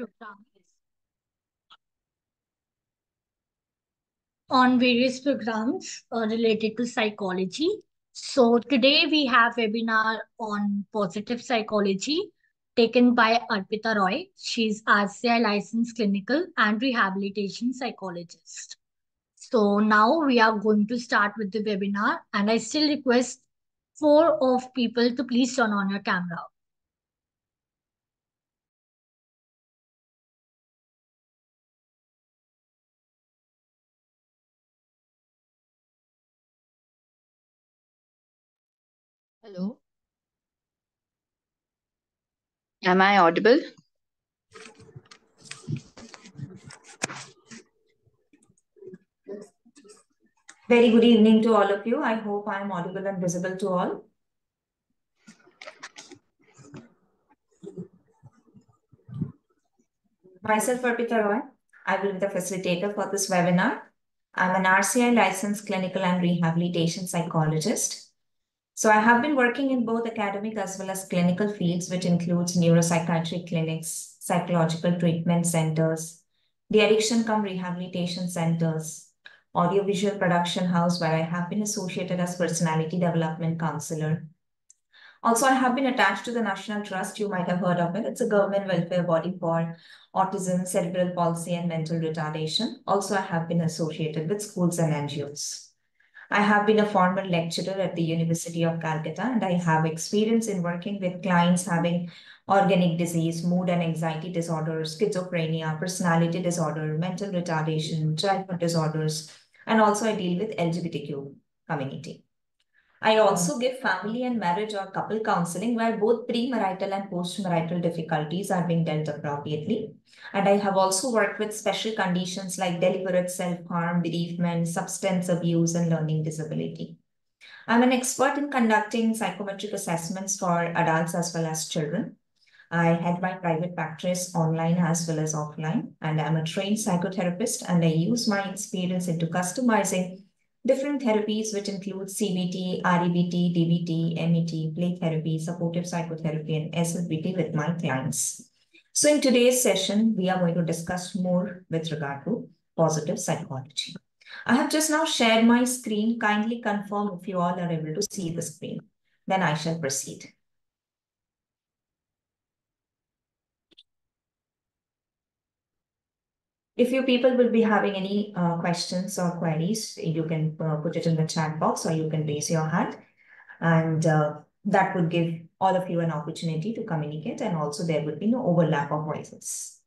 programs on various programs uh, related to psychology. So today we have webinar on positive psychology taken by Arpita Roy. She's RCI licensed clinical and rehabilitation psychologist. So now we are going to start with the webinar and I still request four of people to please turn on your camera. Hello. Am I audible? Very good evening to all of you. I hope I am audible and visible to all. Myself, Arpita Roy. I will be the facilitator for this webinar. I'm an RCI licensed clinical and rehabilitation psychologist. So I have been working in both academic as well as clinical fields, which includes neuropsychiatric clinics, psychological treatment centers, the addiction come rehabilitation centers, audiovisual production house where I have been associated as personality development counselor. Also, I have been attached to the National Trust. You might have heard of it. It's a government welfare body for autism, cerebral palsy, and mental retardation. Also, I have been associated with schools and NGOs. I have been a former lecturer at the University of Calcutta, and I have experience in working with clients having organic disease, mood and anxiety disorders, schizophrenia, personality disorder, mental retardation, childhood disorders, and also I deal with LGBTQ community. I hmm. also give family and marriage or couple counseling where both premarital and postmarital difficulties are being dealt appropriately. And I have also worked with special conditions like deliberate self-harm, bereavement, substance abuse, and learning disability. I'm an expert in conducting psychometric assessments for adults as well as children. I had my private practice online as well as offline, and I'm a trained psychotherapist, and I use my experience into customizing different therapies, which include CBT, REBT, DBT, MET, play therapy, supportive psychotherapy, and SLBT with my clients. So in today's session, we are going to discuss more with regard to positive psychology. I have just now shared my screen. Kindly confirm if you all are able to see the screen. Then I shall proceed. If you people will be having any uh, questions or queries, you can uh, put it in the chat box or you can raise your hand. And uh, that would give all of you an opportunity to communicate and also there would be no overlap of voices.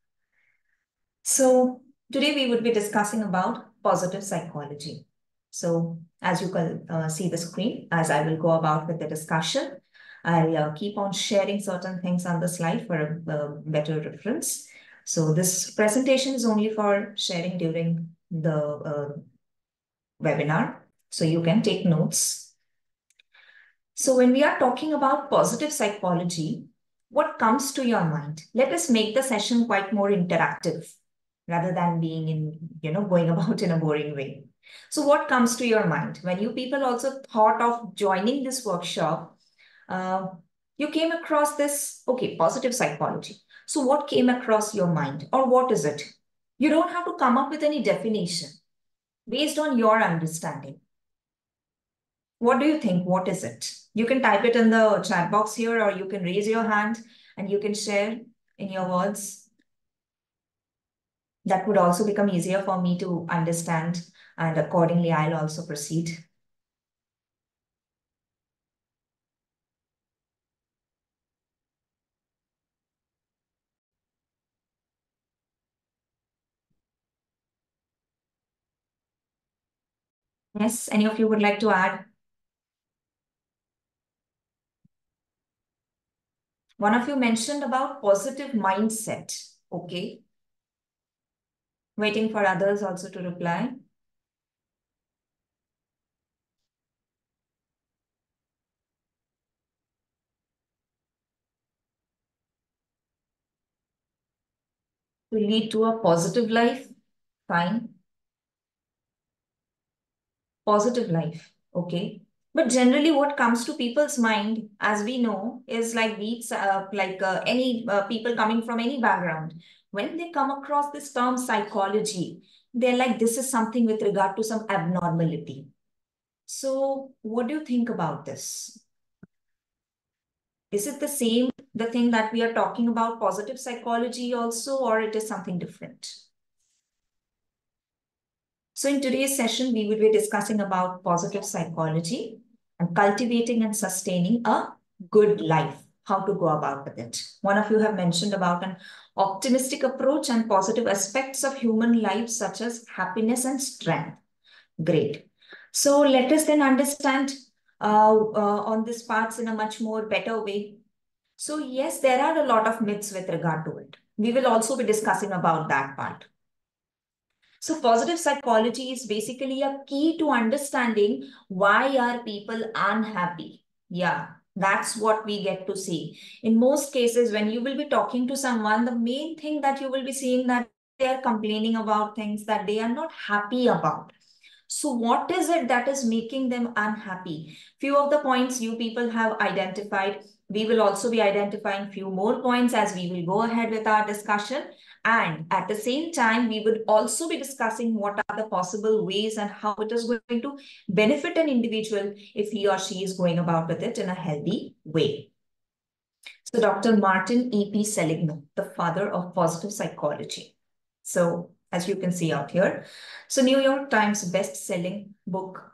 So today we would be discussing about positive psychology. So as you can uh, see the screen, as I will go about with the discussion, I'll uh, keep on sharing certain things on the slide for a, a better reference. So this presentation is only for sharing during the uh, webinar. So you can take notes. So when we are talking about positive psychology, what comes to your mind? Let us make the session quite more interactive rather than being in, you know, going about in a boring way. So what comes to your mind? When you people also thought of joining this workshop, uh, you came across this, okay, positive psychology. So what came across your mind or what is it? You don't have to come up with any definition based on your understanding. What do you think? What is it? You can type it in the chat box here or you can raise your hand and you can share in your words. That would also become easier for me to understand and accordingly I'll also proceed. Yes, any of you would like to add? One of you mentioned about positive mindset. Okay. Waiting for others also to reply. To lead to a positive life, fine positive life. Okay. But generally, what comes to people's mind, as we know, is like we, uh, like uh, any uh, people coming from any background, when they come across this term psychology, they're like, this is something with regard to some abnormality. So, what do you think about this? Is it the same, the thing that we are talking about, positive psychology also, or it is something different? So in today's session, we will be discussing about positive psychology and cultivating and sustaining a good life, how to go about with it. One of you have mentioned about an optimistic approach and positive aspects of human life, such as happiness and strength. Great. So let us then understand uh, uh, on these parts in a much more better way. So yes, there are a lot of myths with regard to it. We will also be discussing about that part. So positive psychology is basically a key to understanding why are people unhappy. Yeah, that's what we get to see. In most cases, when you will be talking to someone, the main thing that you will be seeing that they are complaining about things that they are not happy about. So what is it that is making them unhappy? Few of the points you people have identified. We will also be identifying few more points as we will go ahead with our discussion. And at the same time, we would also be discussing what are the possible ways and how it is going to benefit an individual if he or she is going about with it in a healthy way. So Dr. Martin E.P. Seligman, the father of positive psychology. So as you can see out here. So New York Times best-selling book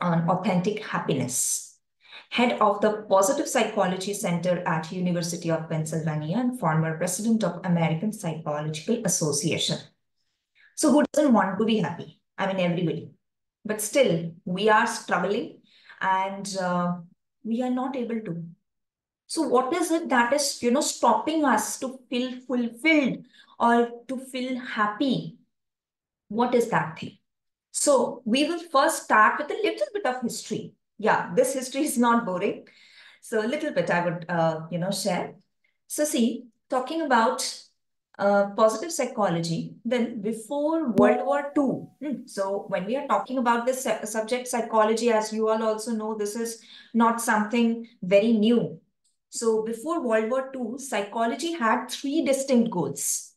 on authentic happiness head of the Positive Psychology Center at University of Pennsylvania and former president of American Psychological Association. So who doesn't want to be happy? I mean, everybody. But still, we are struggling and uh, we are not able to. So what is it that is, you know, stopping us to feel fulfilled or to feel happy? What is that thing? So we will first start with a little bit of history yeah, this history is not boring. So a little bit I would, uh, you know, share. So see, talking about uh, positive psychology, then before World War II, hmm, so when we are talking about this subject psychology, as you all also know, this is not something very new. So before World War II, psychology had three distinct goals.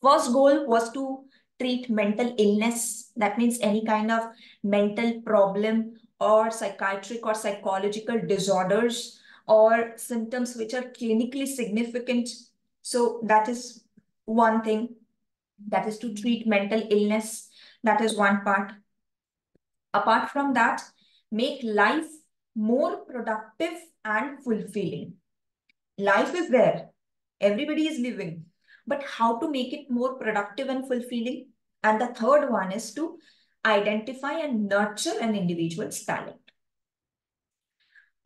First goal was to treat mental illness. That means any kind of mental problem or psychiatric or psychological disorders or symptoms which are clinically significant. So that is one thing. That is to mm-hmm. treat mental illness. That is one part. Apart from that, make life more productive and fulfilling. Life is there. Everybody is living. But how to make it more productive and fulfilling? And the third one is to identify and nurture an individual's talent.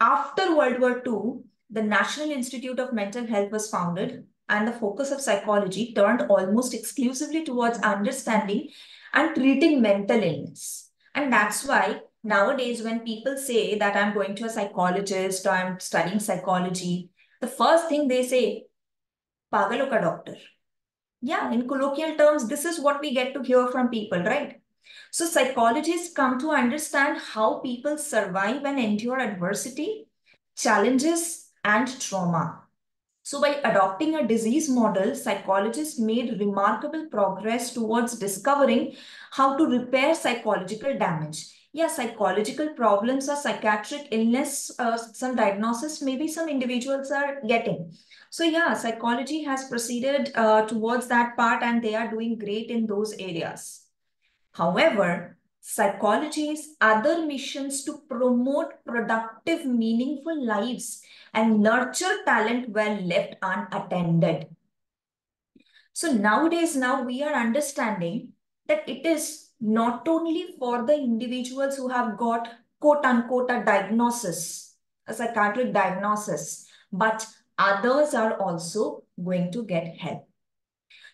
After World War II, the National Institute of Mental Health was founded and the focus of psychology turned almost exclusively towards understanding and treating mental illness. And that's why nowadays when people say that I'm going to a psychologist or I'm studying psychology, the first thing they say, Pagalo ka doctor. Yeah, in colloquial terms, this is what we get to hear from people, right? So psychologists come to understand how people survive and endure adversity, challenges, and trauma. So by adopting a disease model, psychologists made remarkable progress towards discovering how to repair psychological damage. Yeah, psychological problems or psychiatric illness, uh, some diagnosis, maybe some individuals are getting. So yeah, psychology has proceeded uh, towards that part and they are doing great in those areas. However, psychology's other missions to promote productive, meaningful lives and nurture talent were left unattended. So nowadays, now we are understanding that it is not only for the individuals who have got quote unquote a diagnosis, a psychiatric diagnosis, but others are also going to get help.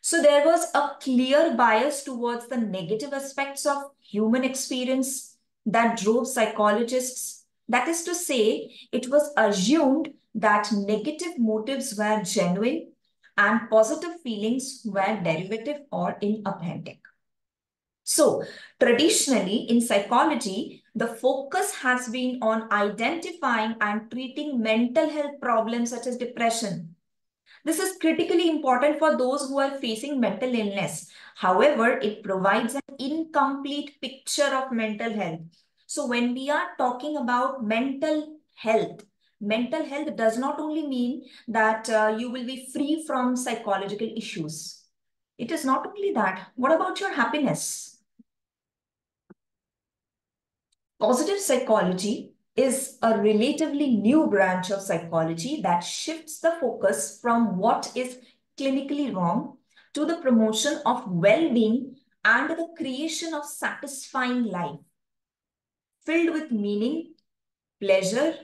So there was a clear bias towards the negative aspects of human experience that drove psychologists. That is to say, it was assumed that negative motives were genuine and positive feelings were derivative or inauthentic. So traditionally in psychology, the focus has been on identifying and treating mental health problems such as depression. This is critically important for those who are facing mental illness. However, it provides an incomplete picture of mental health. So when we are talking about mental health, mental health does not only mean that uh, you will be free from psychological issues. It is not only that. What about your happiness? Positive psychology is a relatively new branch of psychology that shifts the focus from what is clinically wrong to the promotion of well-being and the creation of satisfying life filled with meaning, pleasure,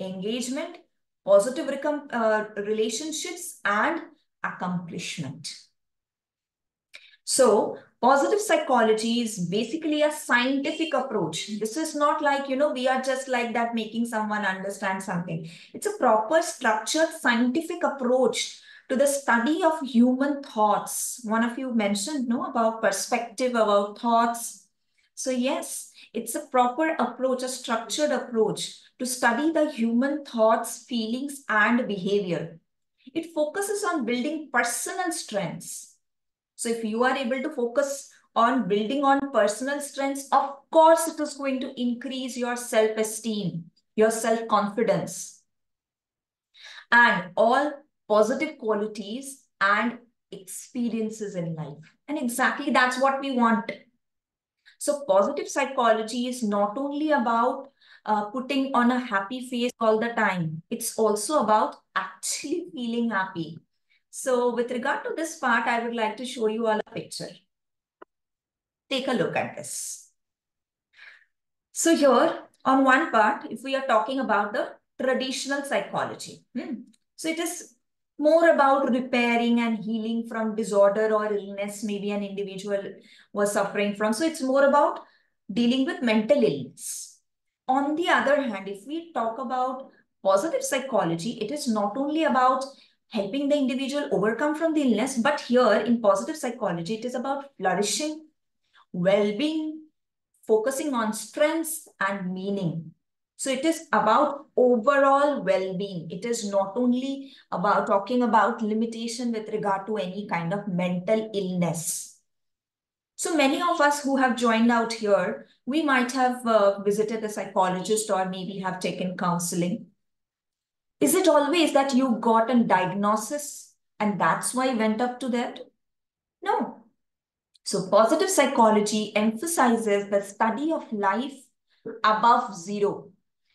engagement, positive uh, relationships, and accomplishment. So positive psychology is basically a scientific approach. This is not like, you know, we are just like that making someone understand something. It's a proper structured scientific approach to the study of human thoughts. One of you mentioned, no, about perspective, about thoughts. So yes, it's a proper approach, a structured approach to study the human thoughts, feelings, and behavior. It focuses on building personal strengths. So if you are able to focus on building on personal strengths, of course, it is going to increase your self-esteem, your self-confidence, and all positive qualities and experiences in life. And exactly that's what we want. So positive psychology is not only about uh, putting on a happy face all the time. It's also about actually feeling happy. So with regard to this part, I would like to show you all a picture. Take a look at this. So here on one part, if we are talking about the traditional psychology, hmm, so it is more about repairing and healing from disorder or illness maybe an individual was suffering from. So it's more about dealing with mental illness. On the other hand, if we talk about positive psychology, it is not only about helping the individual overcome from the illness, but here in positive psychology, it is about flourishing, well-being, focusing on strengths and meaning. So it is about overall well-being. It is not only about talking about limitation with regard to any kind of mental illness. So many of us who have joined out here, we might have uh, visited a psychologist or maybe have taken counseling. Is it always that you got a diagnosis and that's why you went up to that? No. So positive psychology emphasizes the study of life above zero.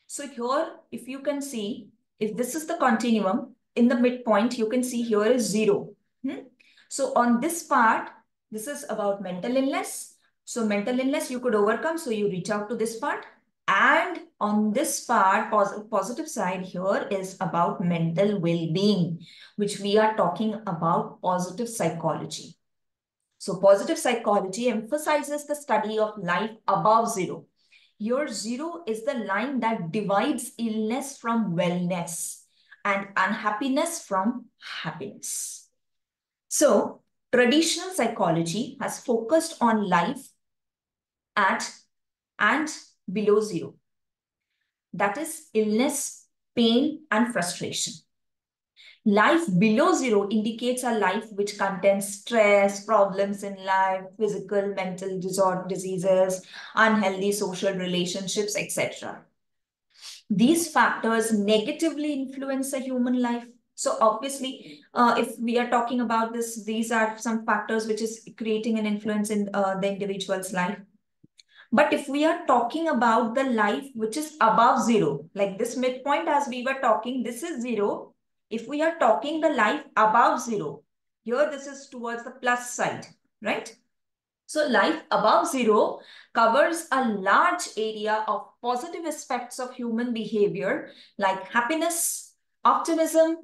So here, if you can see, if this is the continuum, in the midpoint, you can see here is zero. Hmm? So on this part, this is about mental illness. So mental illness you could overcome. So you reach out to this part. And on this part, pos positive side here is about mental well-being, which we are talking about positive psychology. So positive psychology emphasizes the study of life above zero. Your zero is the line that divides illness from wellness and unhappiness from happiness. So traditional psychology has focused on life at and below zero. That is illness, pain, and frustration. Life below zero indicates a life which contains stress, problems in life, physical, mental disorder, diseases, unhealthy social relationships, etc. These factors negatively influence a human life. So obviously, uh, if we are talking about this, these are some factors which is creating an influence in uh, the individual's life. But if we are talking about the life which is above zero, like this midpoint as we were talking, this is zero, if we are talking the life above zero, here this is towards the plus side, right? So life above zero covers a large area of positive aspects of human behavior like happiness, optimism,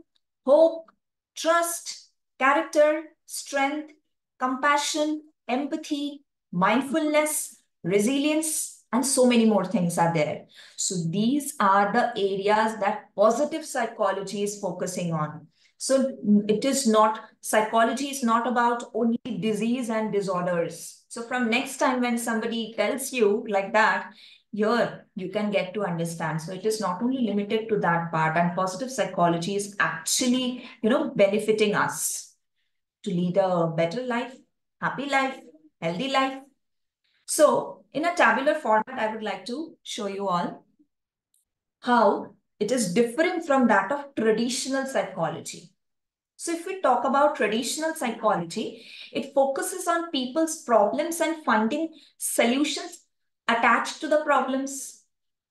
hope, trust, character, strength, compassion, empathy, mindfulness, resilience, and so many more things are there. So these are the areas that positive psychology is focusing on. So it is not, psychology is not about only disease and disorders. So from next time when somebody tells you like that, here you can get to understand. So it is not only limited to that part and positive psychology is actually, you know, benefiting us to lead a better life, happy life, healthy life. So in a tabular format, I would like to show you all how it is different from that of traditional psychology. So if we talk about traditional psychology, it focuses on people's problems and finding solutions attached to the problems.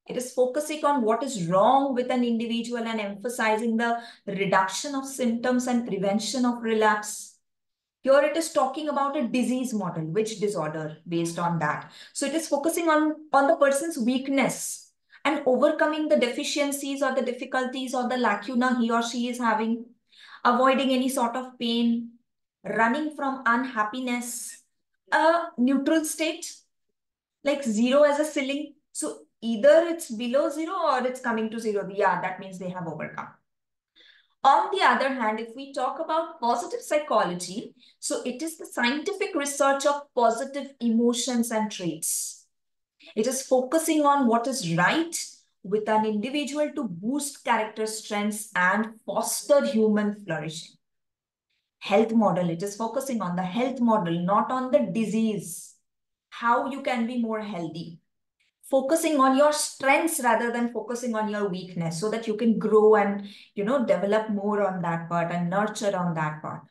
It is focusing on what is wrong with an individual and emphasizing the reduction of symptoms and prevention of relapse. Here it is talking about a disease model, which disorder based on that. So it is focusing on, on the person's weakness and overcoming the deficiencies or the difficulties or the lacuna he or she is having avoiding any sort of pain, running from unhappiness, a neutral state, like zero as a ceiling. So either it's below zero or it's coming to zero. Yeah, that means they have overcome. On the other hand, if we talk about positive psychology, so it is the scientific research of positive emotions and traits. It is focusing on what is right with an individual to boost character strengths and foster human flourishing. Health model, it is focusing on the health model, not on the disease, how you can be more healthy. Focusing on your strengths rather than focusing on your weakness so that you can grow and, you know, develop more on that part and nurture on that part.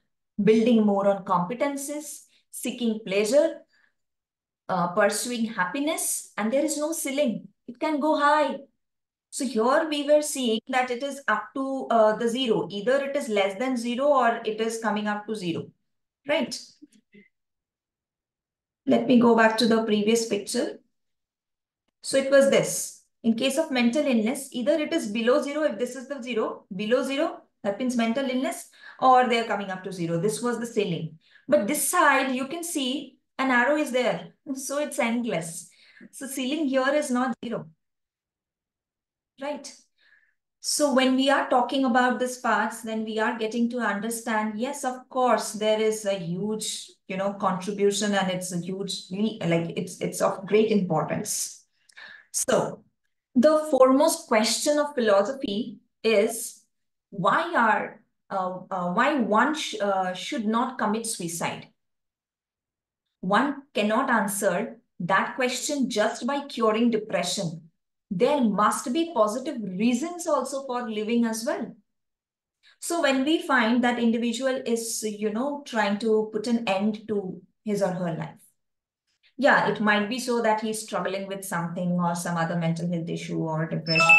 Building more on competences, seeking pleasure, uh, pursuing happiness, and there is no ceiling. It can go high, so here we were seeing that it is up to uh, the zero. Either it is less than zero or it is coming up to zero, right? Let me go back to the previous picture. So it was this. In case of mental illness, either it is below zero, if this is the zero, below zero, that means mental illness, or they're coming up to zero. This was the ceiling. But this side, you can see an arrow is there. So it's endless. So ceiling here is not zero right? So when we are talking about these parts, then we are getting to understand, yes, of course, there is a huge, you know, contribution and it's a huge, like it's, it's of great importance. So the foremost question of philosophy is why are, uh, uh, why one sh uh, should not commit suicide? One cannot answer that question just by curing depression there must be positive reasons also for living as well. So when we find that individual is, you know, trying to put an end to his or her life. Yeah, it might be so that he's struggling with something or some other mental health issue or depression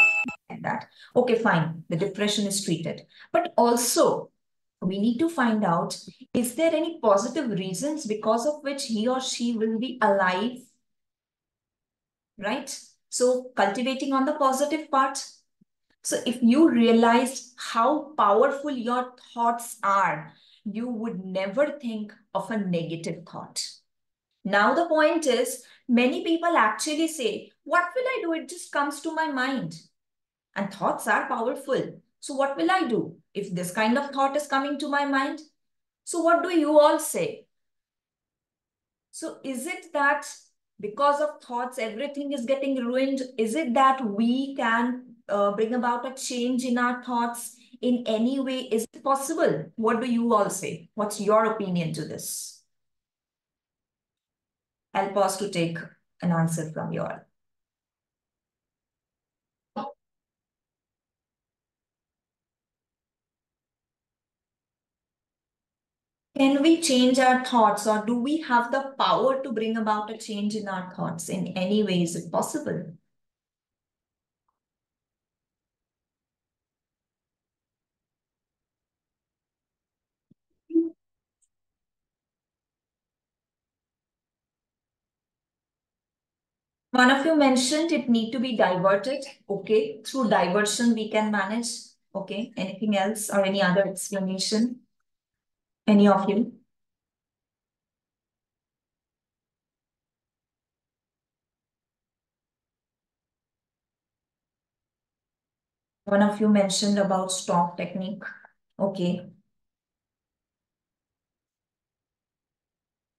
like that. Okay, fine. The depression is treated. But also, we need to find out, is there any positive reasons because of which he or she will be alive? Right? So cultivating on the positive part. So if you realized how powerful your thoughts are, you would never think of a negative thought. Now the point is, many people actually say, what will I do? It just comes to my mind. And thoughts are powerful. So what will I do if this kind of thought is coming to my mind? So what do you all say? So is it that because of thoughts, everything is getting ruined. Is it that we can uh, bring about a change in our thoughts in any way? Is it possible? What do you all say? What's your opinion to this? I'll pause to take an answer from you all. Can we change our thoughts or do we have the power to bring about a change in our thoughts in any way? Is it possible? One of you mentioned it need to be diverted. Okay, through diversion we can manage. Okay, anything else or any other explanation? Any of you? One of you mentioned about stop technique. Okay.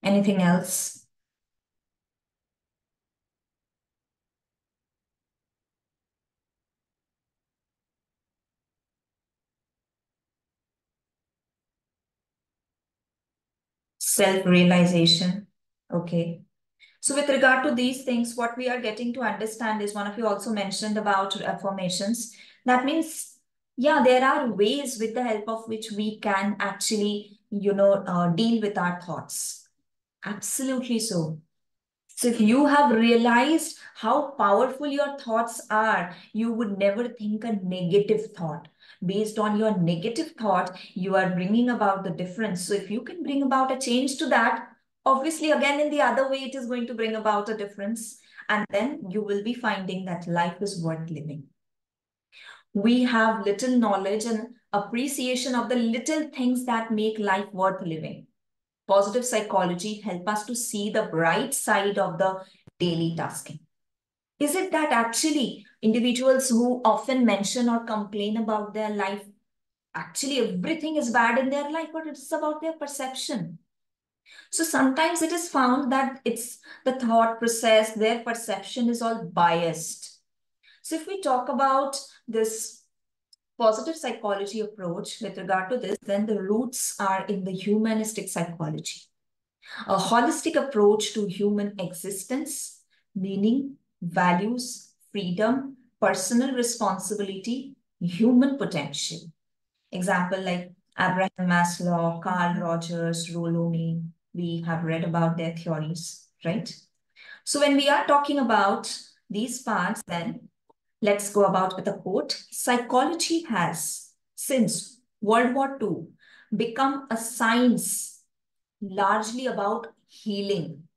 Anything else? Self-realization. Okay. So with regard to these things, what we are getting to understand is one of you also mentioned about affirmations. That means, yeah, there are ways with the help of which we can actually, you know, uh, deal with our thoughts. Absolutely so. So if you have realized how powerful your thoughts are, you would never think a negative thought. Based on your negative thought, you are bringing about the difference. So if you can bring about a change to that, obviously again in the other way, it is going to bring about a difference. And then you will be finding that life is worth living. We have little knowledge and appreciation of the little things that make life worth living positive psychology help us to see the bright side of the daily tasking. Is it that actually individuals who often mention or complain about their life, actually everything is bad in their life, but it's about their perception? So sometimes it is found that it's the thought process, their perception is all biased. So if we talk about this positive psychology approach with regard to this, then the roots are in the humanistic psychology. A holistic approach to human existence, meaning, values, freedom, personal responsibility, human potential. Example like Abraham Maslow, Carl Rogers, Rollo May, we have read about their theories, right? So when we are talking about these parts, then Let's go about with a quote. Psychology has, since World War II, become a science largely about healing.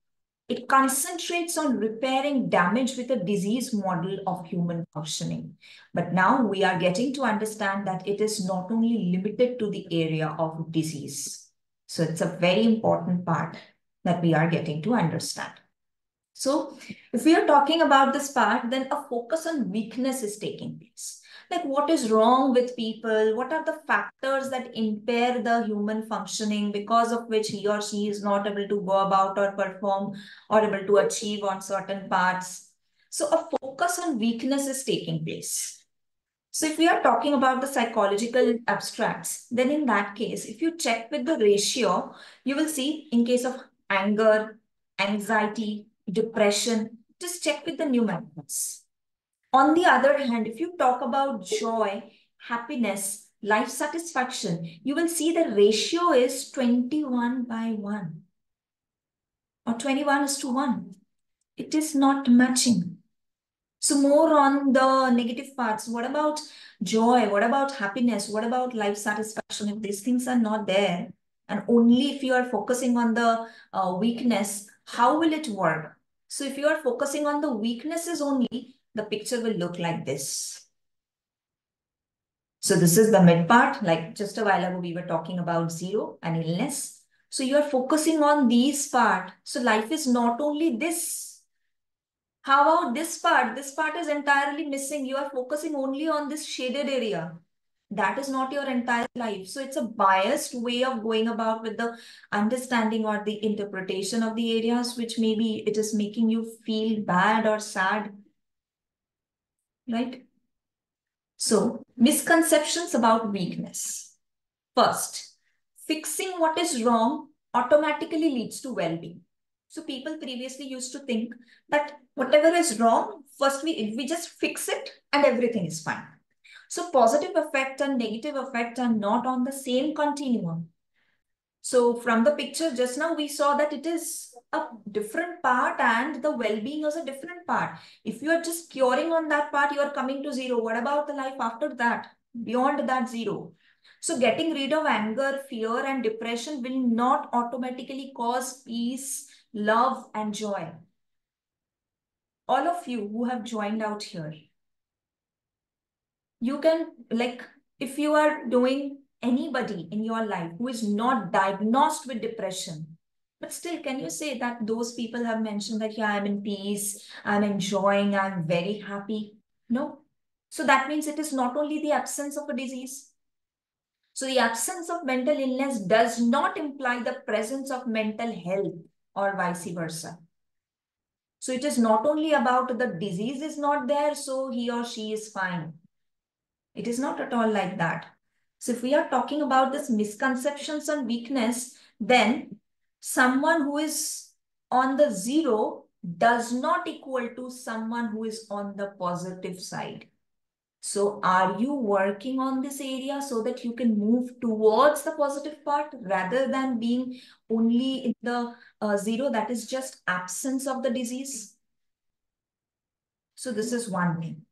It concentrates on repairing damage with a disease model of human functioning. But now we are getting to understand that it is not only limited to the area of disease. So it's a very important part that we are getting to understand. So if we are talking about this part, then a focus on weakness is taking place. Like what is wrong with people? What are the factors that impair the human functioning because of which he or she is not able to go about or perform or able to achieve on certain parts? So a focus on weakness is taking place. So if we are talking about the psychological abstracts, then in that case, if you check with the ratio, you will see in case of anger, anxiety, depression, just check with the new methods. On the other hand, if you talk about joy, happiness, life satisfaction, you will see the ratio is 21 by 1 or 21 is to 1. It is not matching. So more on the negative parts. What about joy? What about happiness? What about life satisfaction? If these things are not there, and only if you are focusing on the uh, weakness, how will it work? So if you are focusing on the weaknesses only, the picture will look like this. So this is the mid part, like just a while ago we were talking about zero and illness. So you are focusing on these part. So life is not only this. How about this part? This part is entirely missing. You are focusing only on this shaded area that is not your entire life. So it's a biased way of going about with the understanding or the interpretation of the areas, which maybe it is making you feel bad or sad. Right? So misconceptions about weakness. First, fixing what is wrong automatically leads to well-being. So people previously used to think that whatever is wrong, first we, we just fix it and everything is fine. So positive affect and negative affect are not on the same continuum. So from the picture just now, we saw that it is a different part and the well-being is a different part. If you are just curing on that part, you are coming to zero. What about the life after that? Beyond that zero. So getting rid of anger, fear and depression will not automatically cause peace, love and joy. All of you who have joined out here, you can like if you are doing anybody in your life who is not diagnosed with depression. But still can you say that those people have mentioned that yeah i'm in peace i'm enjoying i'm very happy no. So that means it is not only the absence of a disease. So the absence of mental illness does not imply the presence of mental health or vice versa. So it is not only about the disease is not there so he or she is fine. It is not at all like that. So if we are talking about this misconceptions and weakness, then someone who is on the zero does not equal to someone who is on the positive side. So are you working on this area so that you can move towards the positive part rather than being only in the uh, zero that is just absence of the disease? So this is one thing.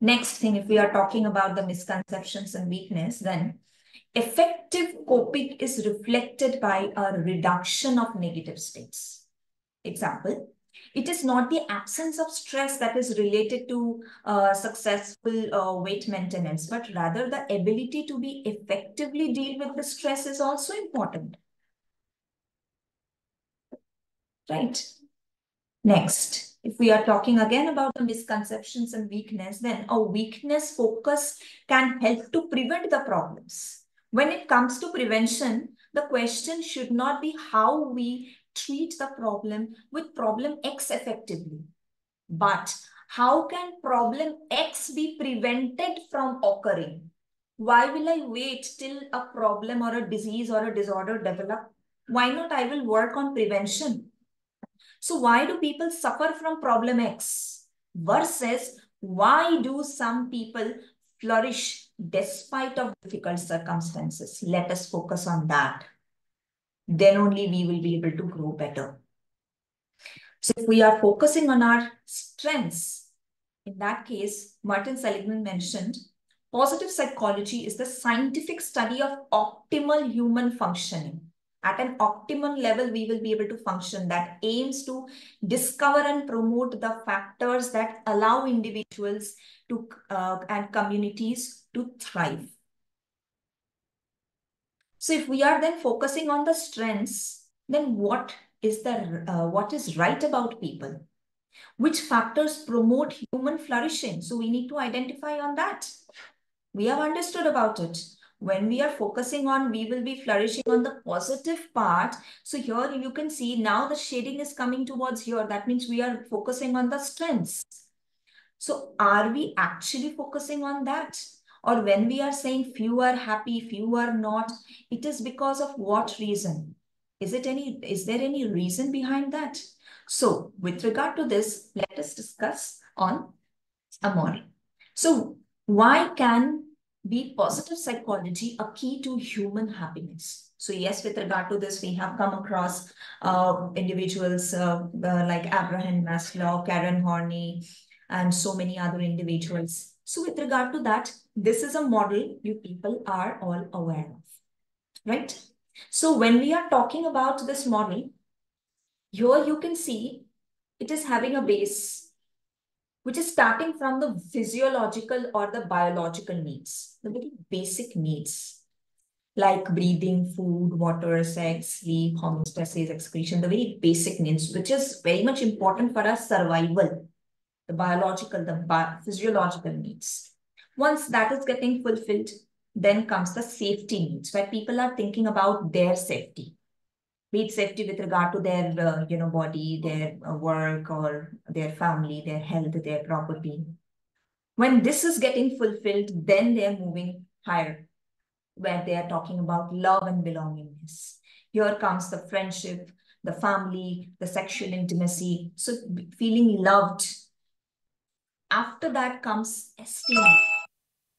Next thing, if we are talking about the misconceptions and weakness, then effective coping is reflected by a reduction of negative states. Example, it is not the absence of stress that is related to uh, successful uh, weight maintenance, but rather the ability to be effectively deal with the stress is also important. Right. Next, if we are talking again about the misconceptions and weakness, then a weakness focus can help to prevent the problems. When it comes to prevention, the question should not be how we treat the problem with problem X effectively. But how can problem X be prevented from occurring? Why will I wait till a problem or a disease or a disorder develop? Why not I will work on prevention? So why do people suffer from problem X versus why do some people flourish despite of difficult circumstances? Let us focus on that then only we will be able to grow better. So if we are focusing on our strengths, in that case, Martin Seligman mentioned, positive psychology is the scientific study of optimal human functioning. At an optimal level, we will be able to function that aims to discover and promote the factors that allow individuals to uh, and communities to thrive. So if we are then focusing on the strengths, then what is the uh, what is right about people? Which factors promote human flourishing? So we need to identify on that. We have understood about it. When we are focusing on, we will be flourishing on the positive part. So here you can see now the shading is coming towards here. That means we are focusing on the strengths. So are we actually focusing on that? or when we are saying few are happy, few are not, it is because of what reason? Is it any, is there any reason behind that? So with regard to this, let us discuss on Amor. So why can be positive psychology a key to human happiness? So yes, with regard to this, we have come across uh, individuals uh, uh, like Abraham Maslow, Karen Horney, and so many other individuals. So with regard to that, this is a model you people are all aware of, right? So when we are talking about this model, here you can see it is having a base, which is starting from the physiological or the biological needs, the very basic needs, like breathing, food, water, sex, sleep, homeostasis, excretion, the very basic needs, which is very much important for our survival the biological, the bi physiological needs. Once that is getting fulfilled, then comes the safety needs, where people are thinking about their safety. Be it safety with regard to their, uh, you know, body, their uh, work, or their family, their health, their property. When this is getting fulfilled, then they are moving higher, where they are talking about love and belongingness. Here comes the friendship, the family, the sexual intimacy. So feeling loved, after that comes esteem,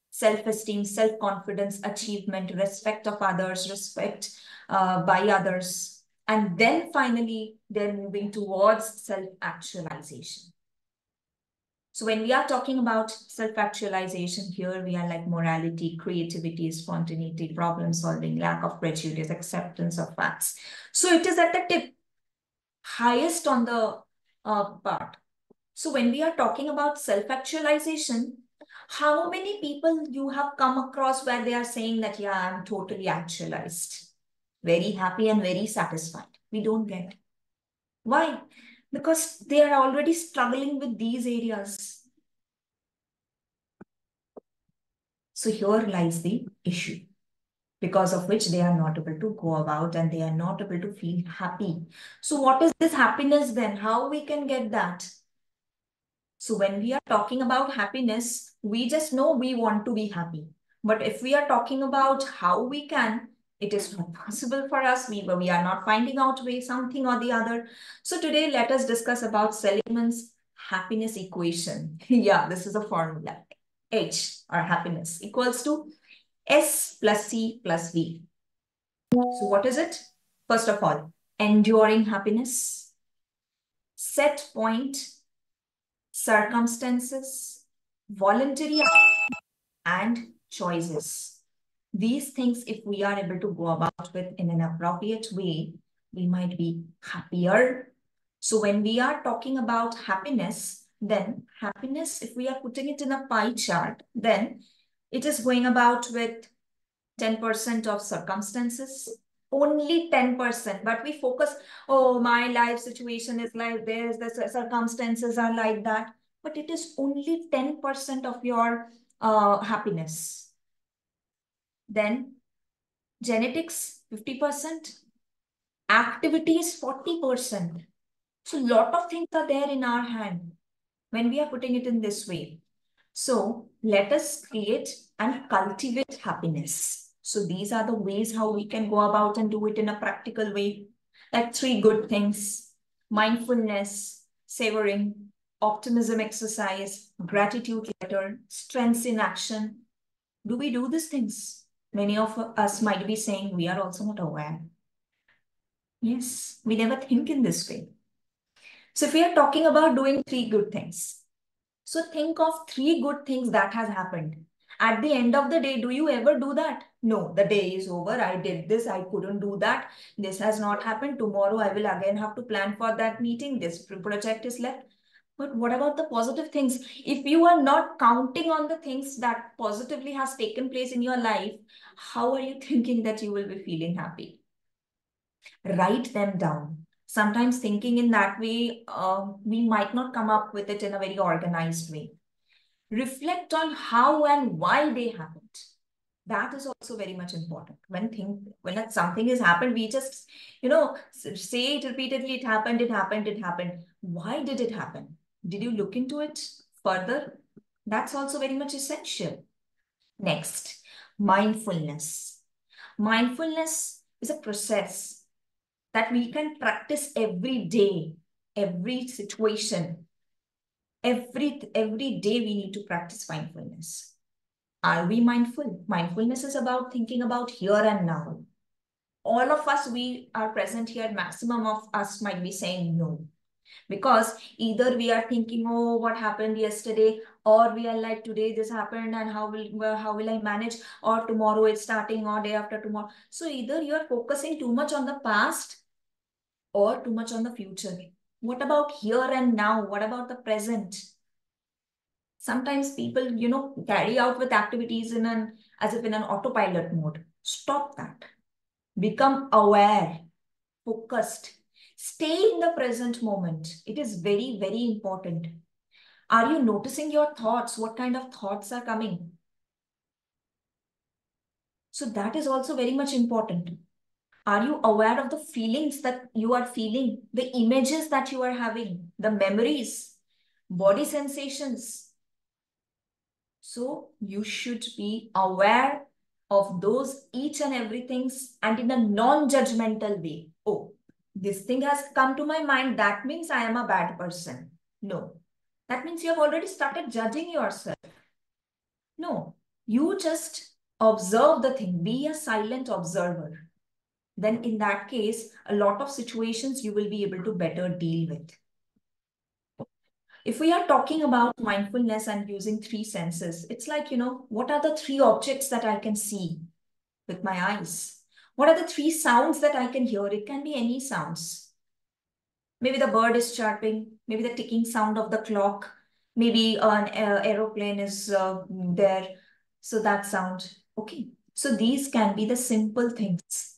self-esteem, self-confidence, achievement, respect of others, respect uh, by others. And then finally, they're moving towards self-actualization. So when we are talking about self-actualization here, we are like morality, creativity, spontaneity, problem solving, lack of prejudice, acceptance of facts. So it is at the tip, highest on the uh, part. So when we are talking about self-actualization, how many people you have come across where they are saying that, yeah, I'm totally actualized, very happy and very satisfied? We don't get. Why? Because they are already struggling with these areas. So here lies the issue because of which they are not able to go about and they are not able to feel happy. So what is this happiness then? How we can get that? So when we are talking about happiness, we just know we want to be happy. But if we are talking about how we can It is not possible for us. We, we are not finding out way something or the other. So today, let us discuss about Seligman's happiness equation. yeah, this is a formula. H, or happiness, equals to S plus C plus V. So what is it? First of all, enduring happiness, set point, circumstances, voluntary and choices. These things, if we are able to go about with in an appropriate way, we might be happier. So when we are talking about happiness, then happiness, if we are putting it in a pie chart, then it is going about with 10% of circumstances, only 10%, but we focus, oh, my life situation is like this, the circumstances are like that, but it is only 10% of your uh, happiness. Then genetics, 50%, activities, 40%. So a lot of things are there in our hand when we are putting it in this way. So let us create and cultivate happiness. So these are the ways how we can go about and do it in a practical way. Like three good things, mindfulness, savoring, optimism exercise, gratitude letter, strengths in action. Do we do these things? Many of us might be saying we are also not aware. Yes, we never think in this way. So if we are talking about doing three good things, so think of three good things that has happened. At the end of the day, do you ever do that? No, the day is over. I did this. I couldn't do that. This has not happened. Tomorrow, I will again have to plan for that meeting. This project is left. But what about the positive things? If you are not counting on the things that positively has taken place in your life, how are you thinking that you will be feeling happy? Write them down. Sometimes thinking in that way, uh, we might not come up with it in a very organized way. Reflect on how and why they happened. That is also very much important. When think when something has happened, we just, you know, say it repeatedly, it happened, it happened, it happened. Why did it happen? Did you look into it further? That's also very much essential. Next, mindfulness. Mindfulness is a process that we can practice every day, every situation. Every, every day we need to practice mindfulness. Are we mindful? Mindfulness is about thinking about here and now. All of us, we are present here, maximum of us might be saying no because either we are thinking oh what happened yesterday? Or we are like today this happened and how will how will i manage? Or tomorrow it's starting or day after tomorrow. So either you are focusing too much on the past or too much on the future. What about here and now? What about the present? Sometimes people you know carry out with activities in an as if in an autopilot mode. Stop that. Become aware focused Stay in the present moment. It is very, very important. Are you noticing your thoughts? What kind of thoughts are coming? So that is also very much important. Are you aware of the feelings that you are feeling, the images that you are having, the memories, body sensations? So you should be aware of those each and everything and in a non-judgmental way. Oh, this thing has come to my mind, that means I am a bad person. No. That means you have already started judging yourself. No. You just observe the thing. Be a silent observer. Then in that case, a lot of situations you will be able to better deal with. If we are talking about mindfulness and using three senses, it's like, you know, what are the three objects that I can see with my eyes? What are the three sounds that I can hear? It can be any sounds. Maybe the bird is chirping, maybe the ticking sound of the clock, maybe an aeroplane is uh, there. So that sound, okay. So these can be the simple things.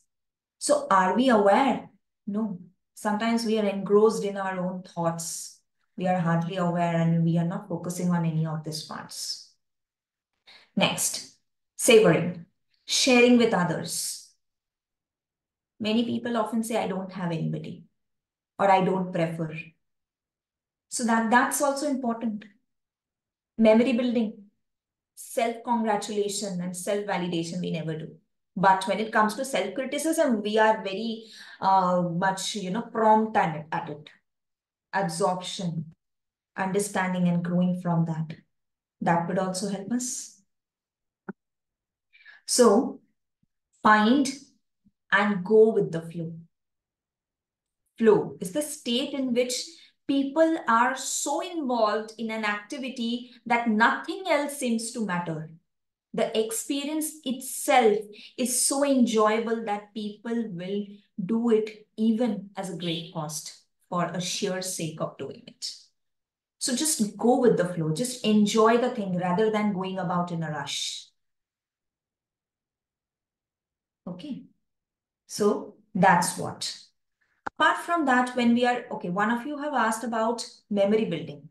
So are we aware? No. Sometimes we are engrossed in our own thoughts. We are hardly aware and we are not focusing on any of these parts. Next, savoring, sharing with others many people often say, I don't have anybody or I don't prefer. So that, that's also important. Memory building, self-congratulation and self-validation we never do. But when it comes to self-criticism, we are very uh, much, you know, prompt at, at it. Absorption, understanding and growing from that. That would also help us. So find and go with the flow. Flow is the state in which people are so involved in an activity that nothing else seems to matter. The experience itself is so enjoyable that people will do it even as a great cost for a sheer sake of doing it. So just go with the flow, just enjoy the thing rather than going about in a rush. Okay, so that's what. Apart from that, when we are, okay, one of you have asked about memory building.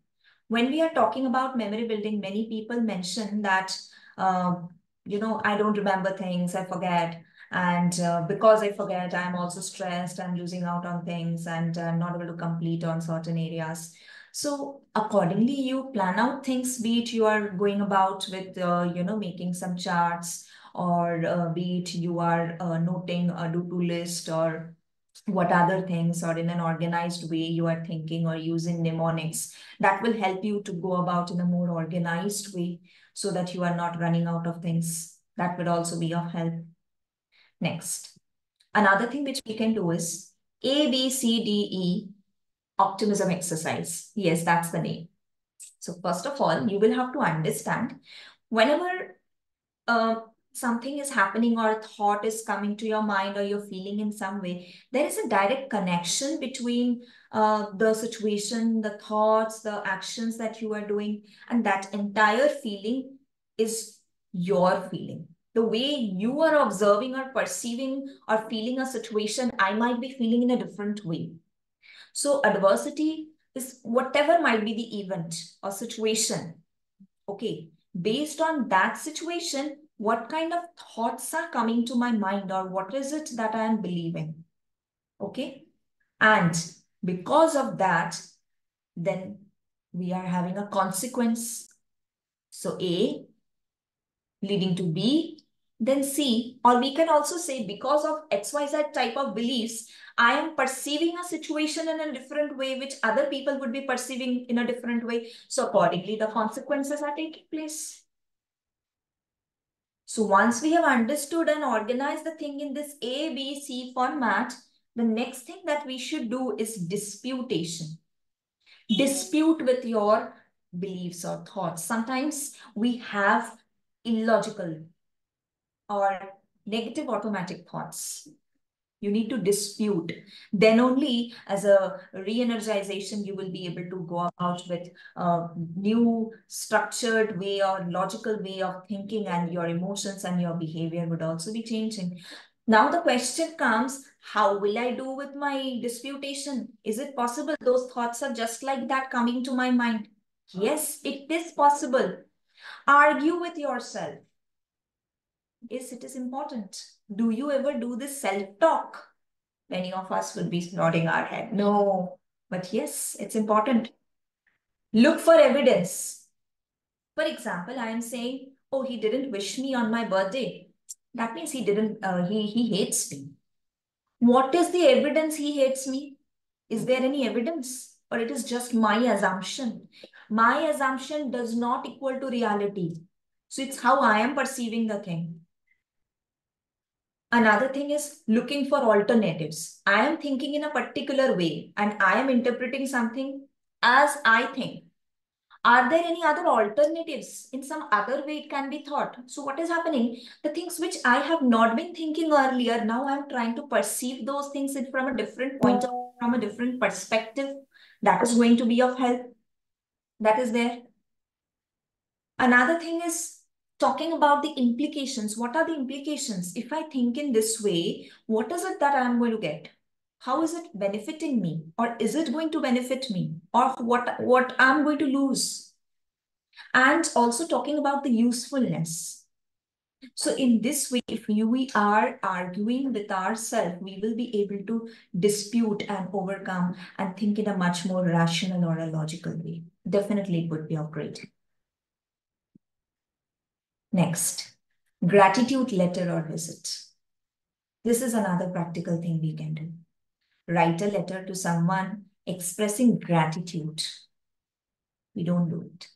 When we are talking about memory building, many people mention that, uh, you know, I don't remember things, I forget. And uh, because I forget, I'm also stressed, I'm losing out on things and I'm not able to complete on certain areas. So accordingly, you plan out things, be it you are going about with, uh, you know, making some charts or uh, be it you are uh, noting a to-do list or what other things or in an organized way you are thinking or using mnemonics that will help you to go about in a more organized way so that you are not running out of things. That would also be of help. Next. Another thing which we can do is a b c d e optimism exercise. Yes that's the name. So first of all you will have to understand whenever uh, something is happening or a thought is coming to your mind or you're feeling in some way, there is a direct connection between uh, the situation, the thoughts, the actions that you are doing, and that entire feeling is your feeling. The way you are observing or perceiving or feeling a situation, I might be feeling in a different way. So adversity is whatever might be the event or situation. Okay, based on that situation, what kind of thoughts are coming to my mind or what is it that I am believing? Okay. And because of that, then we are having a consequence. So A leading to B, then C, or we can also say because of XYZ type of beliefs, I am perceiving a situation in a different way, which other people would be perceiving in a different way. So accordingly, the consequences are taking place. So once we have understood and organized the thing in this A, B, C format, the next thing that we should do is disputation. Dispute with your beliefs or thoughts. Sometimes we have illogical or negative automatic thoughts you need to dispute. Then only as a re-energization you will be able to go out with a new structured way or logical way of thinking and your emotions and your behavior would also be changing. Now the question comes how will i do with my disputation? Is it possible? Those thoughts are just like that coming to my mind. Yes it is possible. Argue with yourself. Yes, it is important. Do you ever do this self-talk? Many of us would be nodding our head. No, but yes, it's important. Look for evidence. For example, I am saying, oh, he didn't wish me on my birthday. That means he didn't, uh, he, he hates me. What is the evidence he hates me? Is there any evidence? Or it is just my assumption? My assumption does not equal to reality. So it's how I am perceiving the thing. Another thing is looking for alternatives. I am thinking in a particular way and I am interpreting something as I think. Are there any other alternatives? In some other way it can be thought. So what is happening? The things which I have not been thinking earlier, now I'm trying to perceive those things from a different point of from a different perspective. That is going to be of help. That is there. Another thing is talking about the implications. What are the implications? If I think in this way, what is it that I'm going to get? How is it benefiting me? Or is it going to benefit me? Or what, what I'm going to lose? And also talking about the usefulness. So in this way, if we are arguing with ourselves, we will be able to dispute and overcome and think in a much more rational or a logical way. Definitely it would be of great Next, gratitude letter or visit. This is another practical thing we can do. Write a letter to someone expressing gratitude. We don't do it.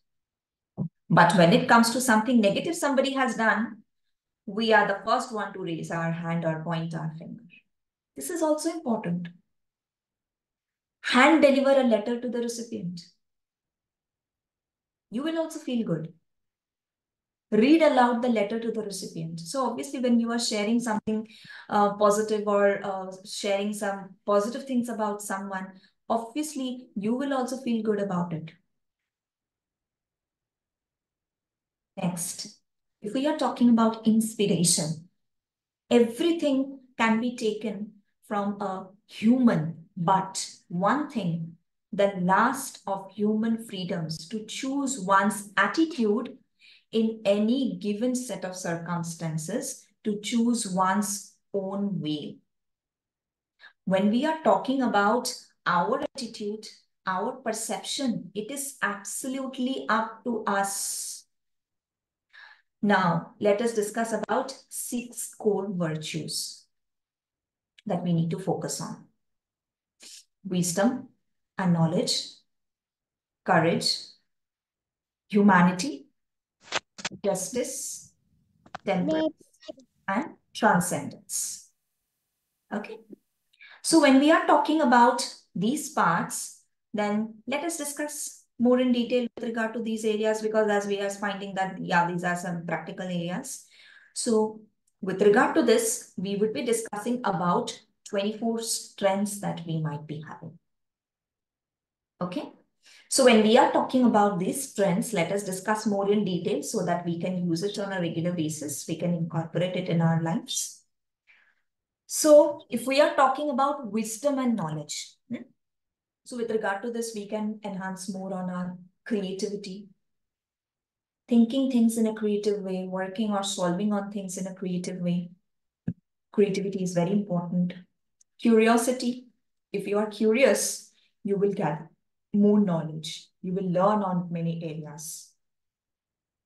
But when it comes to something negative somebody has done, we are the first one to raise our hand or point our finger. This is also important. Hand deliver a letter to the recipient. You will also feel good. Read aloud the letter to the recipient. So obviously when you are sharing something uh, positive or uh, sharing some positive things about someone, obviously you will also feel good about it. Next, if we are talking about inspiration, everything can be taken from a human, but one thing, the last of human freedoms to choose one's attitude in any given set of circumstances, to choose one's own way. When we are talking about our attitude, our perception, it is absolutely up to us now, let us discuss about six core virtues that we need to focus on. Wisdom and knowledge, courage, humanity, justice, temperance, and transcendence. Okay. So when we are talking about these parts, then let us discuss more in detail with regard to these areas because as we are finding that, yeah, these are some practical areas. So with regard to this, we would be discussing about 24 strengths that we might be having. Okay. So when we are talking about these trends, let us discuss more in detail so that we can use it on a regular basis. We can incorporate it in our lives. So if we are talking about wisdom and knowledge, hmm, so with regard to this, we can enhance more on our creativity, thinking things in a creative way, working or solving on things in a creative way. Creativity is very important. Curiosity. If you are curious, you will get more knowledge. You will learn on many areas.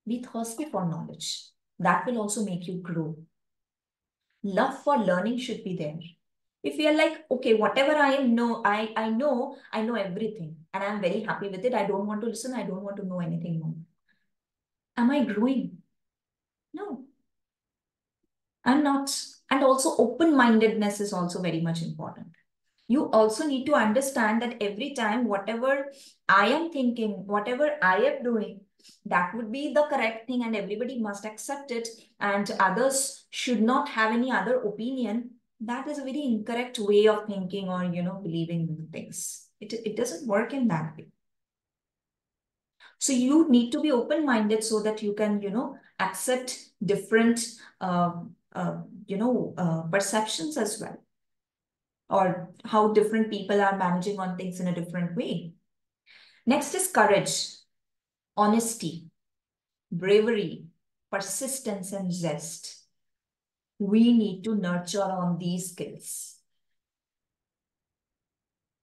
Be thirsty for knowledge. That will also make you grow. Love for learning should be there if we are like okay whatever i know i i know i know everything and i'm very happy with it i don't want to listen i don't want to know anything more am i growing no i'm not and also open mindedness is also very much important you also need to understand that every time whatever i am thinking whatever i am doing that would be the correct thing and everybody must accept it and others should not have any other opinion. That is a very incorrect way of thinking or you know believing in things. It, it doesn't work in that way. So you need to be open-minded so that you can you know accept different uh, uh, you know uh, perceptions as well or how different people are managing on things in a different way next is courage honesty bravery persistence and zest we need to nurture on these skills.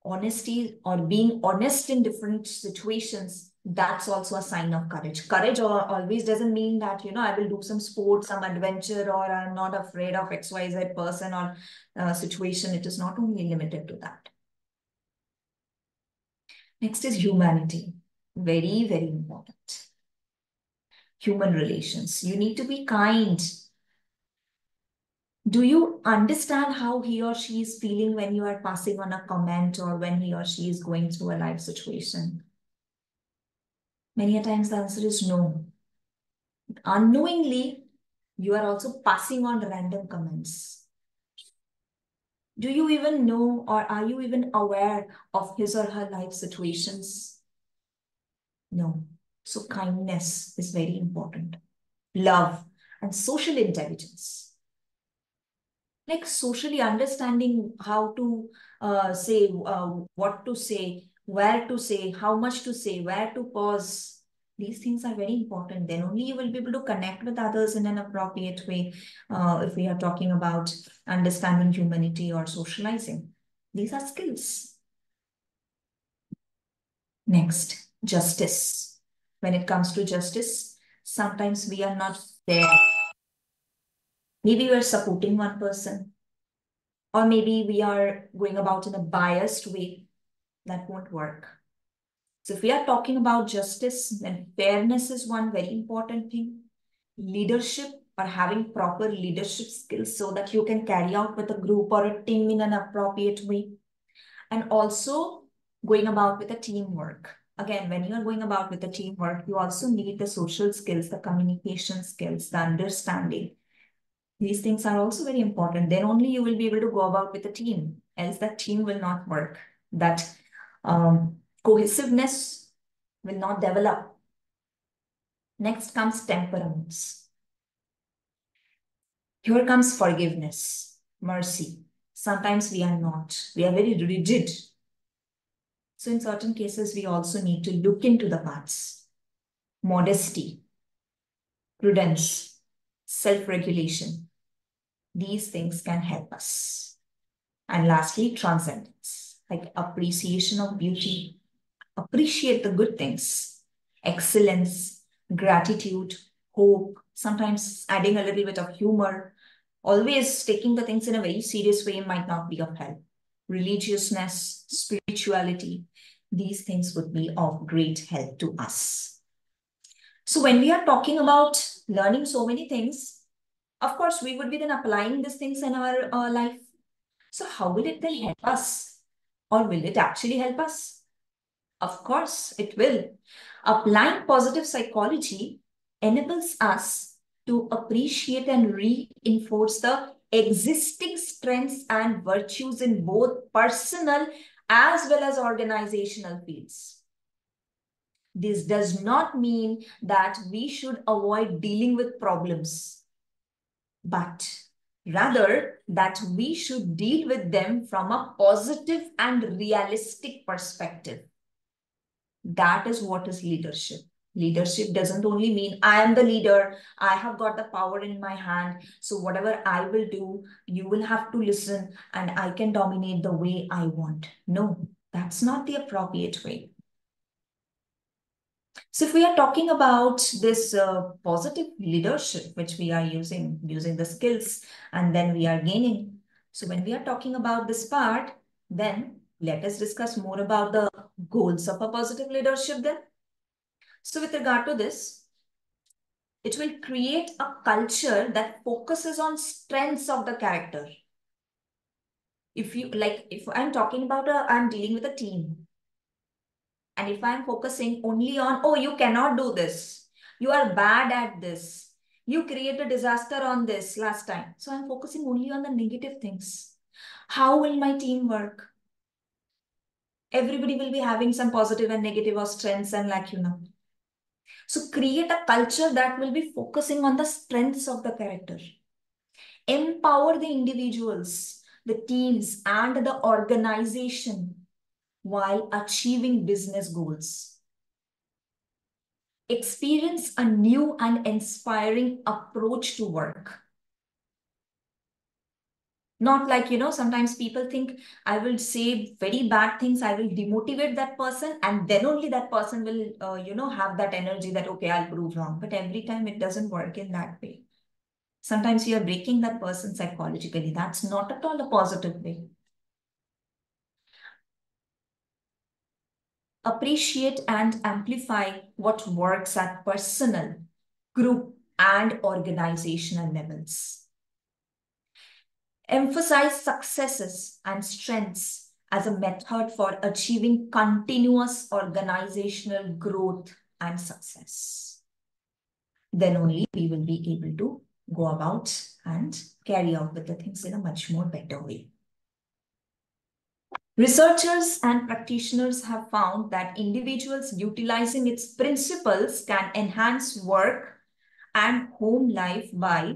Honesty or being honest in different situations, that's also a sign of courage. Courage always doesn't mean that, you know, I will do some sport, some adventure, or I'm not afraid of XYZ person or uh, situation. It is not only limited to that. Next is humanity. Very, very important. Human relations. You need to be kind do you understand how he or she is feeling when you are passing on a comment or when he or she is going through a life situation? Many a times the answer is no. Unknowingly, you are also passing on random comments. Do you even know or are you even aware of his or her life situations? No. So kindness is very important. Love and social intelligence like socially understanding how to uh, say uh, what to say where to say how much to say where to pause. These things are very important. Then only you will be able to connect with others in an appropriate way uh, if we are talking about understanding humanity or socializing. These are skills. Next justice. When it comes to justice sometimes we are not there. Maybe we're supporting one person. Or maybe we are going about in a biased way. That won't work. So if we are talking about justice, then fairness is one very important thing. Leadership or having proper leadership skills so that you can carry out with a group or a team in an appropriate way. And also going about with a teamwork. Again, when you are going about with a teamwork, you also need the social skills, the communication skills, the understanding. These things are also very important. Then only you will be able to go about with a team. Else that team will not work. That um, cohesiveness will not develop. Next comes temperance. Here comes forgiveness, mercy. Sometimes we are not. We are very rigid. So in certain cases, we also need to look into the parts. Modesty, prudence, self-regulation. These things can help us. And lastly, transcendence, like appreciation of beauty, appreciate the good things, excellence, gratitude, hope, sometimes adding a little bit of humor. Always taking the things in a very serious way might not be of help. Religiousness, spirituality, these things would be of great help to us. So when we are talking about learning so many things, of course, we would be then applying these things in our uh, life. So how will it then help us? Or will it actually help us? Of course, it will. Applying positive psychology enables us to appreciate and reinforce the existing strengths and virtues in both personal as well as organizational fields. This does not mean that we should avoid dealing with problems, but rather that we should deal with them from a positive and realistic perspective. That is what is leadership. Leadership doesn't only mean I am the leader, I have got the power in my hand. So whatever I will do, you will have to listen and I can dominate the way I want. No, that's not the appropriate way. So if we are talking about this uh, positive leadership, which we are using, using the skills, and then we are gaining. So when we are talking about this part, then let us discuss more about the goals of a positive leadership then. So with regard to this, it will create a culture that focuses on strengths of the character. If you like, if I'm talking about a, I'm dealing with a team. And if I'm focusing only on, oh, you cannot do this. You are bad at this. You create a disaster on this last time. So I'm focusing only on the negative things. How will my team work? everybody will be having some positive and negative or strengths and lacuna. So create a culture that will be focusing on the strengths of the character. Empower the individuals, the teams, and the organization while achieving business goals. Experience a new and inspiring approach to work not like, you know, sometimes people think I will say very bad things, I will demotivate that person, and then only that person will, uh, you know, have that energy that, okay, I'll prove wrong. But every time it doesn't work in that way. Sometimes you are breaking that person psychologically. That's not at all a positive way. Appreciate and amplify what works at personal, group, and organizational levels emphasize successes and strengths as a method for achieving continuous organizational growth and success. Then only we will be able to go about and carry out with the things in a much more better way. Researchers and practitioners have found that individuals utilizing its principles can enhance work and home life by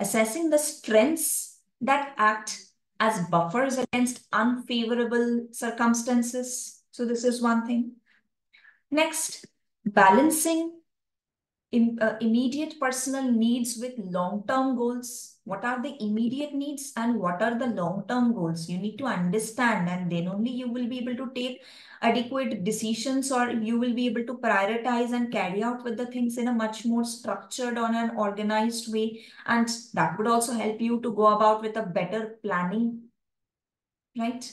assessing the strengths that act as buffers against unfavorable circumstances. So this is one thing. Next, balancing in, uh, immediate personal needs with long-term goals. What are the immediate needs and what are the long-term goals? You need to understand and then only you will be able to take adequate decisions or you will be able to prioritize and carry out with the things in a much more structured on an organized way. And that would also help you to go about with a better planning right?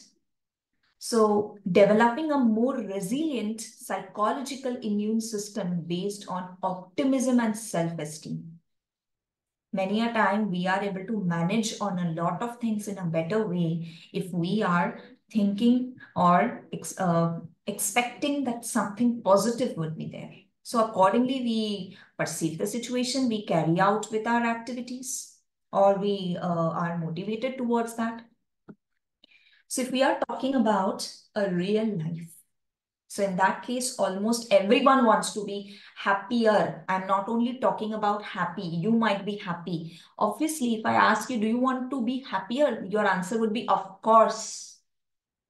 So developing a more resilient psychological immune system based on optimism and self-esteem. Many a time we are able to manage on a lot of things in a better way if we are thinking or ex uh, expecting that something positive would be there. So accordingly, we perceive the situation, we carry out with our activities, or we uh, are motivated towards that. So if we are talking about a real life, so in that case, almost everyone wants to be happier. I'm not only talking about happy, you might be happy. Obviously, if I ask you, do you want to be happier? Your answer would be, of course,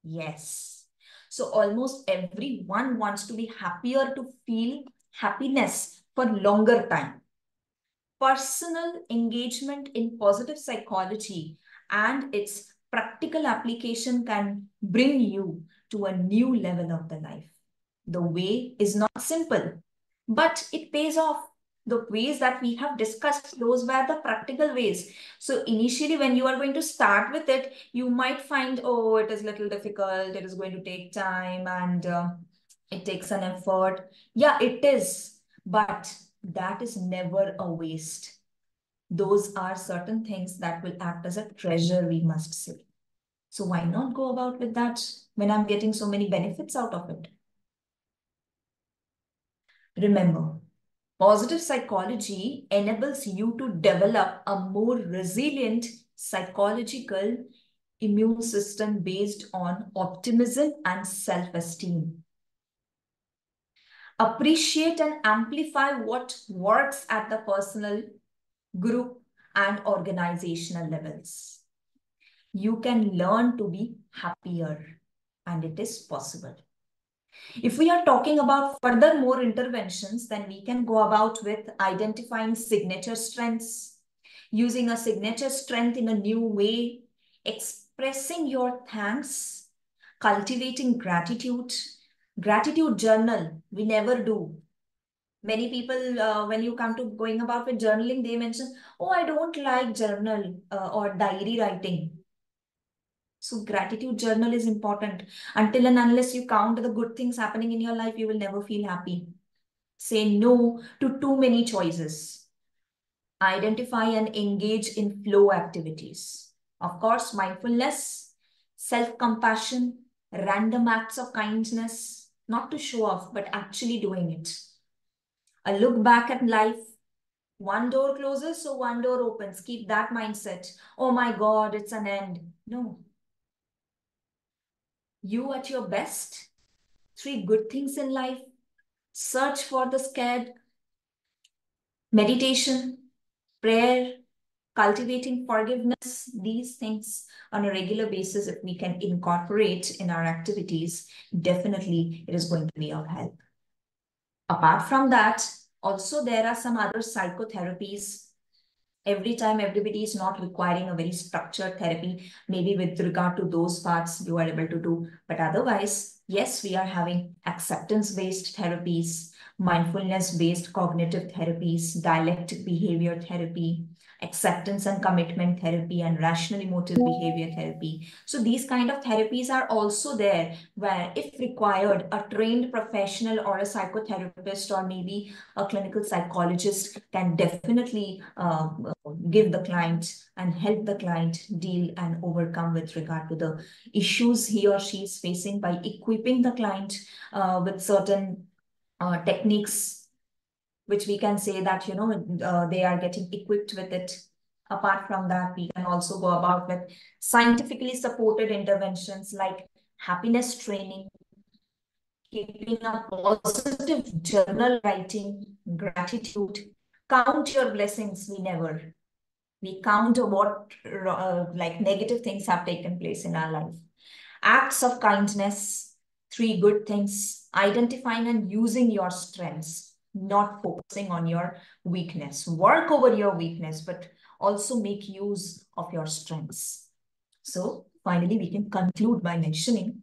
yes. So almost everyone wants to be happier to feel happiness for longer time. Personal engagement in positive psychology and its practical application can bring you to a new level of the life. The way is not simple, but it pays off. The ways that we have discussed, those were the practical ways. So initially, when you are going to start with it, you might find, oh, it is a little difficult. It is going to take time and uh, it takes an effort. Yeah, it is. But that is never a waste. Those are certain things that will act as a treasure, we must say. So why not go about with that when I'm getting so many benefits out of it? Remember, positive psychology enables you to develop a more resilient psychological immune system based on optimism and self-esteem. Appreciate and amplify what works at the personal, group, and organizational levels you can learn to be happier and it is possible. If we are talking about further more interventions, then we can go about with identifying signature strengths, using a signature strength in a new way, expressing your thanks, cultivating gratitude, gratitude journal, we never do. Many people, uh, when you come to going about with journaling, they mention, oh, I don't like journal uh, or diary writing. So gratitude journal is important. Until and unless you count the good things happening in your life, you will never feel happy. Say no to too many choices. Identify and engage in flow activities. Of course, mindfulness, self-compassion, random acts of kindness, not to show off, but actually doing it. A look back at life, one door closes, so one door opens. Keep that mindset. Oh my God, it's an end. No, you at your best, three good things in life, search for the scared, meditation, prayer, cultivating forgiveness, these things on a regular basis, if we can incorporate in our activities, definitely it is going to be of help. Apart from that, also there are some other psychotherapies every time everybody is not requiring a very structured therapy, maybe with regard to those parts you are able to do. But otherwise, yes, we are having acceptance-based therapies, mindfulness-based cognitive therapies, dialectic behavior therapy, acceptance and commitment therapy and rational emotive behavior therapy. So these kind of therapies are also there where if required, a trained professional or a psychotherapist or maybe a clinical psychologist can definitely uh, give the client and help the client deal and overcome with regard to the issues he or she is facing by equipping the client uh, with certain uh, techniques which we can say that, you know, uh, they are getting equipped with it. Apart from that, we can also go about with scientifically supported interventions like happiness training, keeping a positive journal writing, gratitude, count your blessings, we never. We count what uh, like negative things have taken place in our life. Acts of kindness, three good things, identifying and using your strengths not focusing on your weakness. Work over your weakness, but also make use of your strengths. So finally, we can conclude by mentioning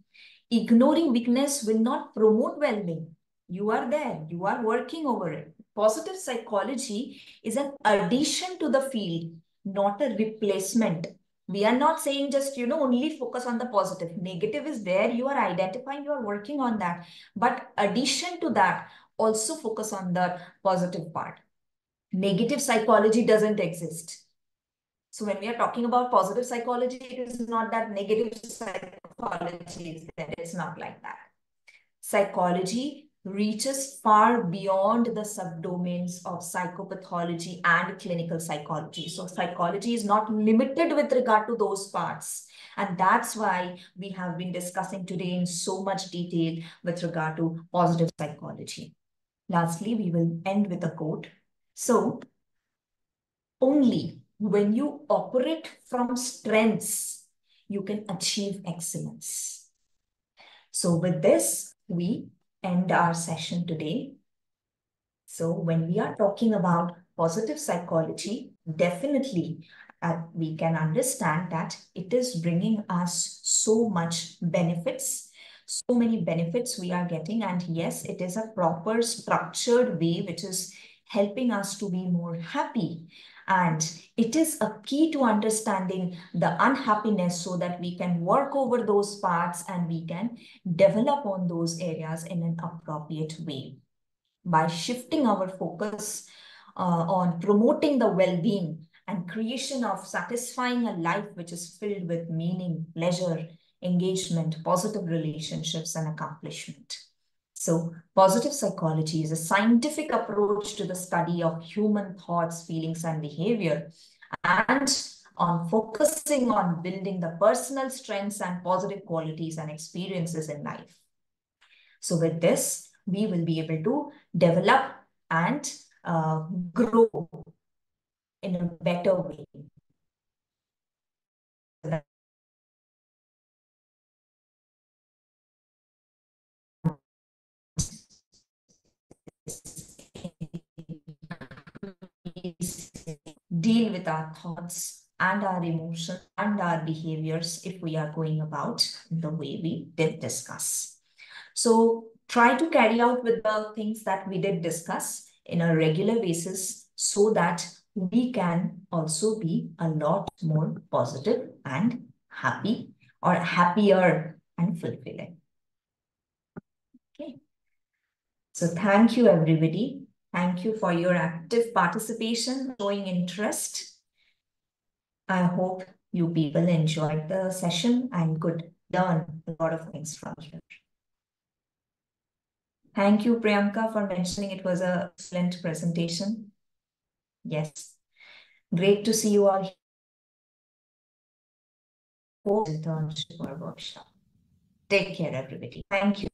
ignoring weakness will not promote well-being. You are there. You are working over it. Positive psychology is an addition to the field, not a replacement. We are not saying just, you know, only focus on the positive. Negative is there. You are identifying, you are working on that. But addition to that, also focus on the positive part. Negative psychology doesn't exist. So when we are talking about positive psychology, it is not that negative psychology is there. It's not like that. Psychology reaches far beyond the subdomains of psychopathology and clinical psychology. So psychology is not limited with regard to those parts. And that's why we have been discussing today in so much detail with regard to positive psychology. Lastly, we will end with a quote. So only when you operate from strengths, you can achieve excellence. So with this, we end our session today. So when we are talking about positive psychology, definitely uh, we can understand that it is bringing us so much benefits, so many benefits we are getting. And yes, it is a proper structured way, which is helping us to be more happy. And it is a key to understanding the unhappiness so that we can work over those parts and we can develop on those areas in an appropriate way. By shifting our focus uh, on promoting the well-being and creation of satisfying a life which is filled with meaning, pleasure, engagement, positive relationships, and accomplishment. So positive psychology is a scientific approach to the study of human thoughts, feelings, and behavior, and on focusing on building the personal strengths and positive qualities and experiences in life. So with this, we will be able to develop and uh, grow in a better way. Deal with our thoughts and our emotions and our behaviors if we are going about the way we did discuss. So try to carry out with the things that we did discuss in a regular basis so that we can also be a lot more positive and happy or happier and fulfilling. Okay. So thank you, everybody. Thank you for your active participation, showing interest. I hope you people enjoyed the session and could learn a lot of things from here. Thank you, Priyanka, for mentioning it was a excellent presentation. Yes, great to see you all here. internship or workshop. Take care, everybody. Thank you.